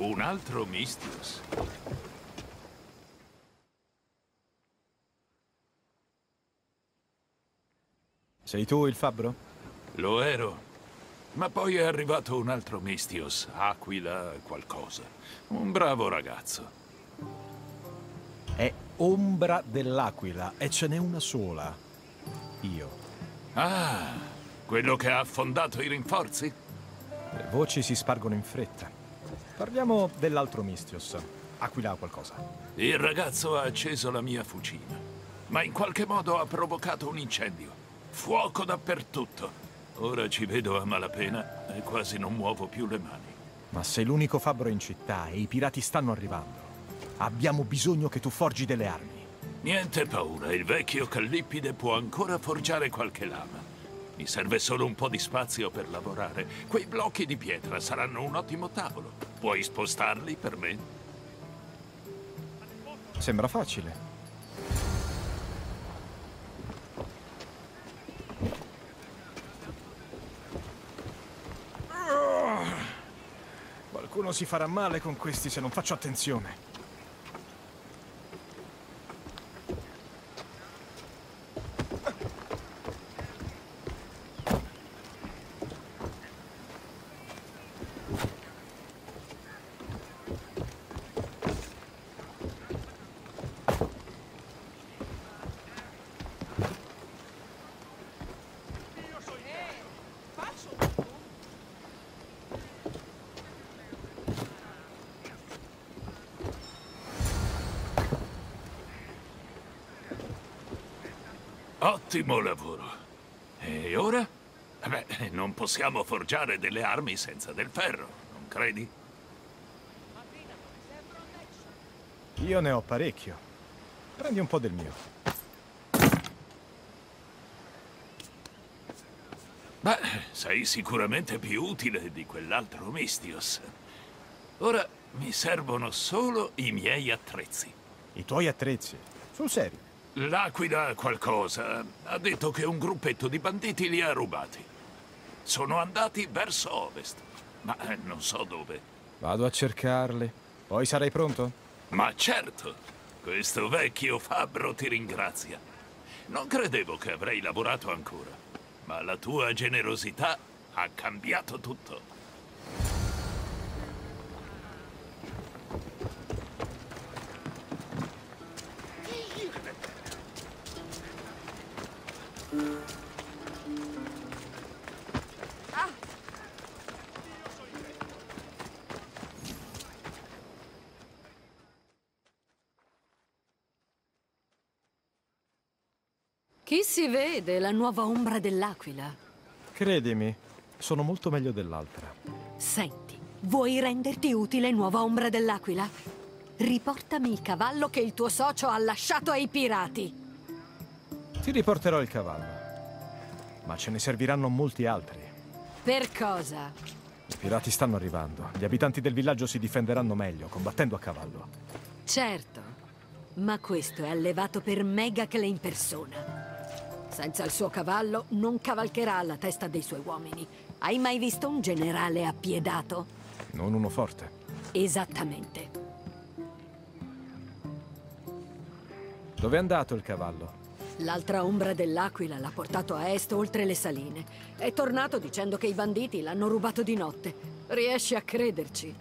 Un altro Mistios. Sei tu il fabbro? Lo ero. Ma poi è arrivato un altro Mistios, Aquila qualcosa. Un bravo ragazzo. È Ombra dell'Aquila e ce n'è una sola. Io. Ah, quello che ha affondato i rinforzi? Le voci si spargono in fretta. Parliamo dell'altro Mistios. Aquila ha qualcosa. Il ragazzo ha acceso la mia fucina, ma in qualche modo ha provocato un incendio. Fuoco dappertutto. Ora ci vedo a malapena e quasi non muovo più le mani. Ma sei l'unico fabbro in città e i pirati stanno arrivando. Abbiamo bisogno che tu forgi delle armi. Niente paura, il vecchio Callipide può ancora forgiare qualche lama. Mi serve solo un po' di spazio per lavorare. Quei blocchi di pietra saranno un ottimo tavolo. Puoi spostarli per me? Sembra facile. Qualcuno si farà male con questi se non faccio attenzione. Ottimo lavoro. E ora? Beh, non possiamo forgiare delle armi senza del ferro, non credi? Io ne ho parecchio. Prendi un po' del mio. Beh, sei sicuramente più utile di quell'altro Mistios. Ora mi servono solo i miei attrezzi. I tuoi attrezzi? Sul serio? L'Aquila qualcosa. Ha detto che un gruppetto di banditi li ha rubati. Sono andati verso ovest, ma eh, non so dove. Vado a cercarli. Poi sarai pronto? Ma certo, questo vecchio fabbro ti ringrazia. Non credevo che avrei lavorato ancora, ma la tua generosità ha cambiato tutto. Chi si vede, la nuova ombra dell'aquila? Credimi, sono molto meglio dell'altra. Senti, vuoi renderti utile, nuova ombra dell'aquila? Riportami il cavallo che il tuo socio ha lasciato ai pirati. Ti riporterò il cavallo. Ma ce ne serviranno molti altri. Per cosa? I pirati stanno arrivando. Gli abitanti del villaggio si difenderanno meglio, combattendo a cavallo. Certo, ma questo è allevato per Megacle in persona. Senza il suo cavallo non cavalcherà alla testa dei suoi uomini. Hai mai visto un generale appiedato? Non uno forte. Esattamente. Dove è andato il cavallo? L'altra ombra dell'aquila l'ha portato a est oltre le saline. È tornato dicendo che i banditi l'hanno rubato di notte. Riesci a crederci?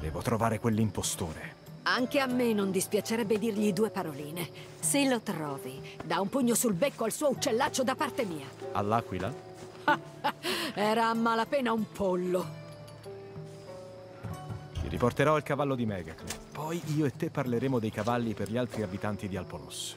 Devo trovare quell'impostore. Anche a me non dispiacerebbe dirgli due paroline. Se lo trovi, dà un pugno sul becco al suo uccellaccio da parte mia. All'aquila? Era a malapena un pollo. Ti riporterò il cavallo di Megacle. Poi io e te parleremo dei cavalli per gli altri abitanti di Alpolos.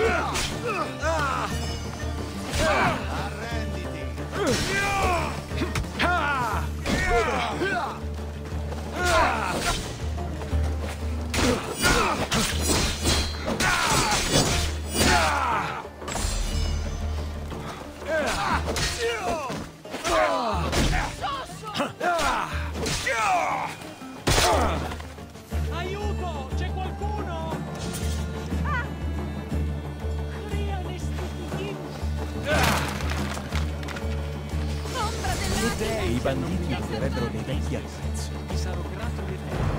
Yeah! I banditi vorrebbero dei vecchi attrezzi. Ti sarò grato di te.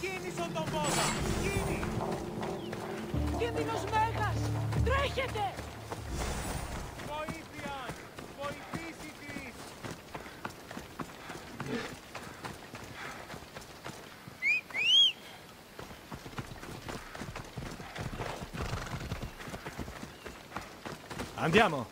Tieni sotto un posa! Tieni! Κίνδυνος μέγας! Τρέχετε! Andiamo!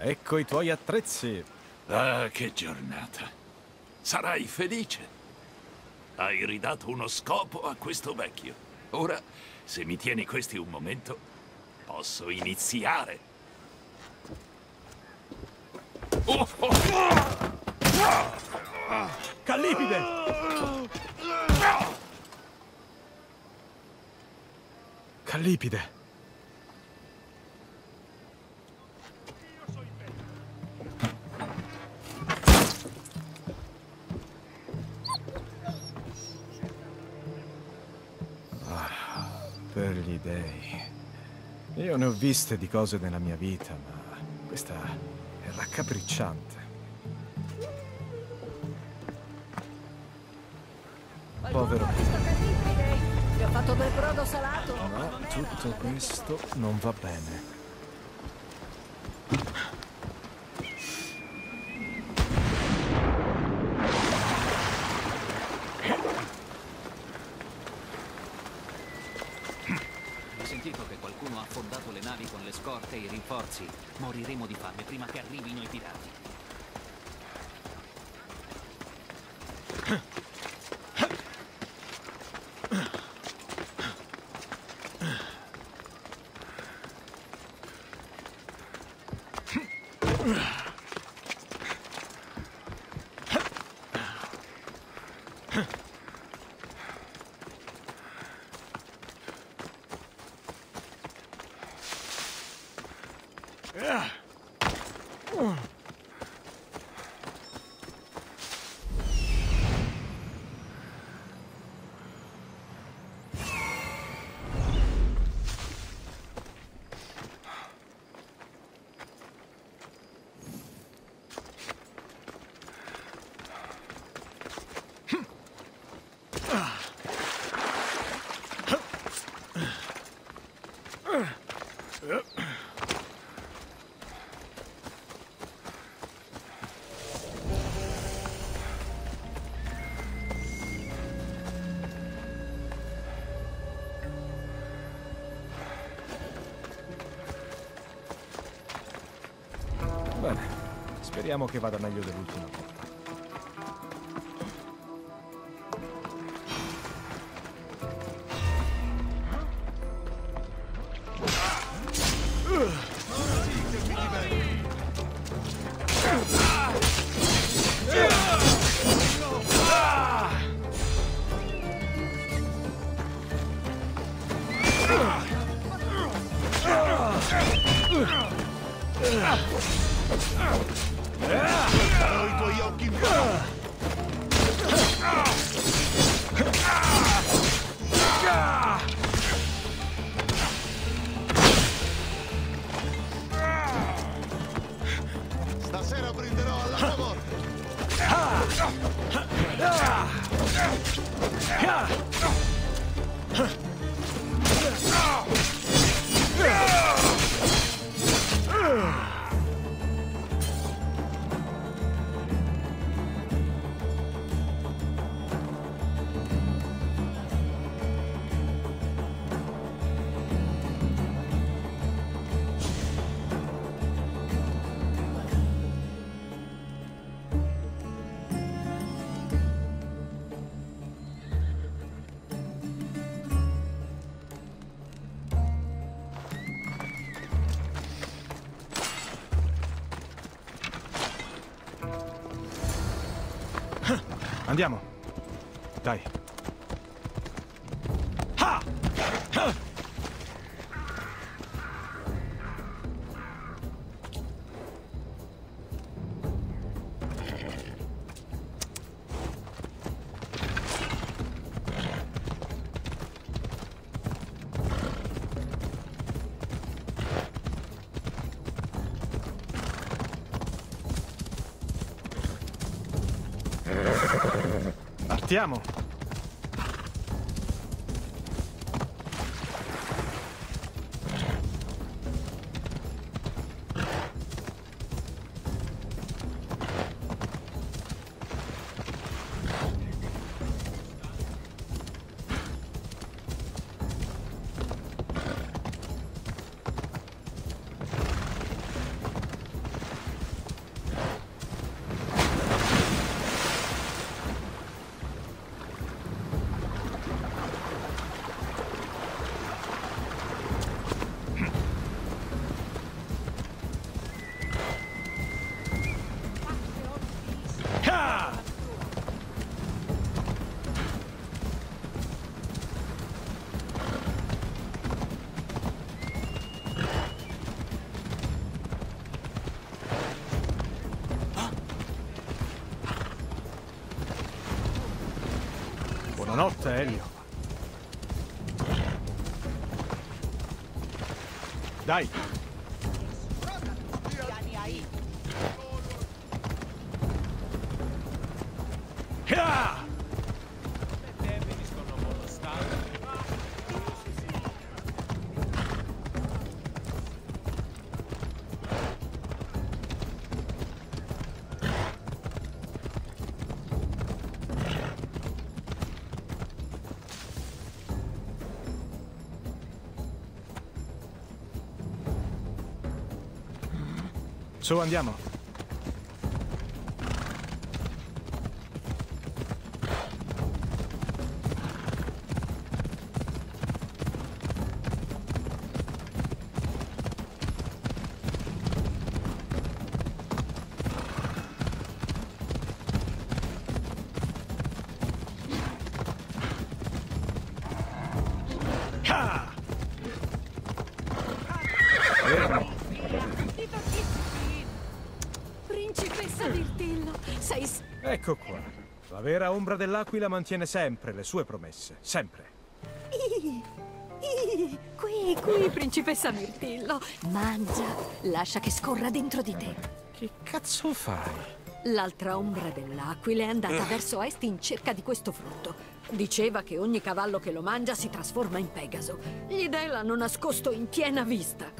Ecco i tuoi attrezzi. Ah, che giornata. Sarai felice. Hai ridato uno scopo a questo vecchio. Ora, se mi tieni questi un momento, posso iniziare. Oh, oh, Callipide! Callipide! Per gli dei. Io ne ho viste di cose nella mia vita, ma questa è raccapricciante. Povero. Ti ho fatto del brodo salato? Ma tutto questo non va bene. Ho sentito che qualcuno ha affondato le navi con le scorte e i rinforzi. Moriremo di fame prima che arrivino i pirati. Bene, speriamo che vada meglio dell'ultima volta. Andiamo. Partiamo. Buonanotte, Elio. Dai. Su, andiamo. Ah! Ecco qua. La vera ombra dell'aquila mantiene sempre le sue promesse. Sempre. Ih, Qui, qui, principessa Mirtillo. Mangia, lascia che scorra dentro di te. Che cazzo fai? L'altra ombra dell'aquila è andata verso est in cerca di questo frutto. Diceva che ogni cavallo che lo mangia si trasforma in Pegaso. Gli dei l'hanno nascosto in piena vista.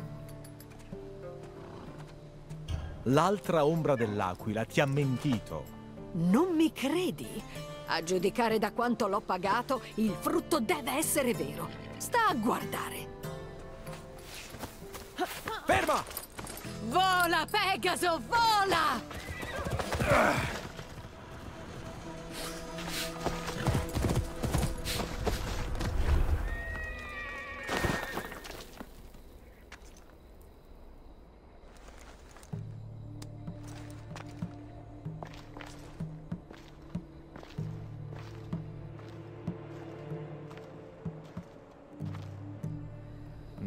L'altra ombra dell'aquila ti ha mentito. Non mi credi? A giudicare da quanto l'ho pagato, il frutto deve essere vero. Sta a guardare. Ferma! Vola, Pegaso, vola!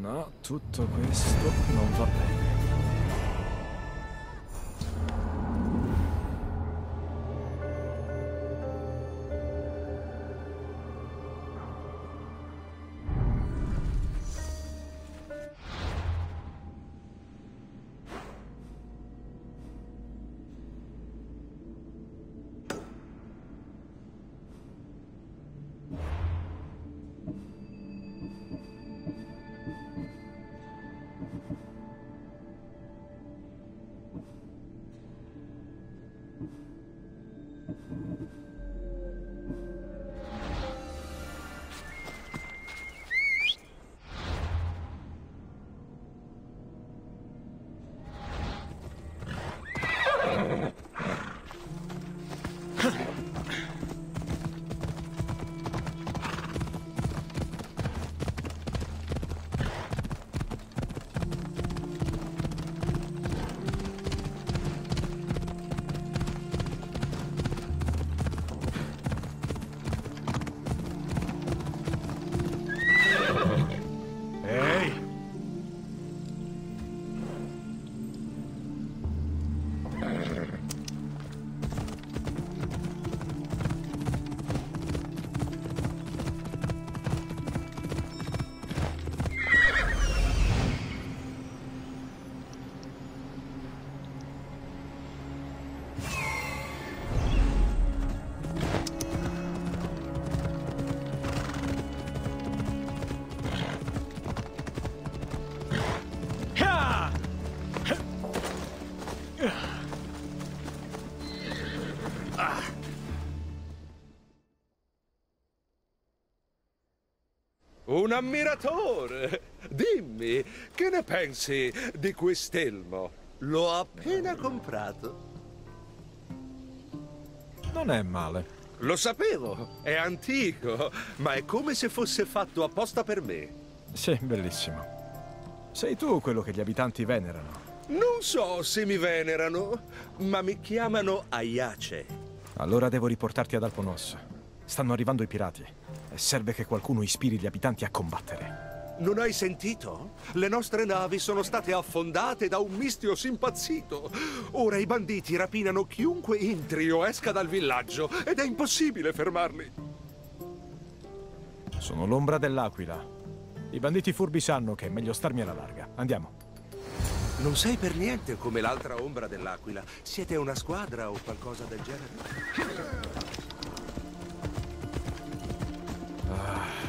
No, tutto questo non va bene. Un ammiratore! Dimmi, che ne pensi di quest'elmo? L'ho appena comprato. Non è male. Lo sapevo, è antico, ma è come se fosse fatto apposta per me. Sì, bellissimo. Sei tu quello che gli abitanti venerano. Non so se mi venerano, ma mi chiamano Aiace. Allora devo riportarti ad Alponos. Stanno arrivando i pirati e serve che qualcuno ispiri gli abitanti a combattere. Non hai sentito? Le nostre navi sono state affondate da un mistios impazzito. Ora i banditi rapinano chiunque entri o esca dal villaggio ed è impossibile fermarli. Sono l'ombra dell'aquila. I banditi furbi sanno che è meglio starmi alla larga. Andiamo. Non sei per niente come l'altra ombra dell'aquila. Siete una squadra o qualcosa del genere? Ah.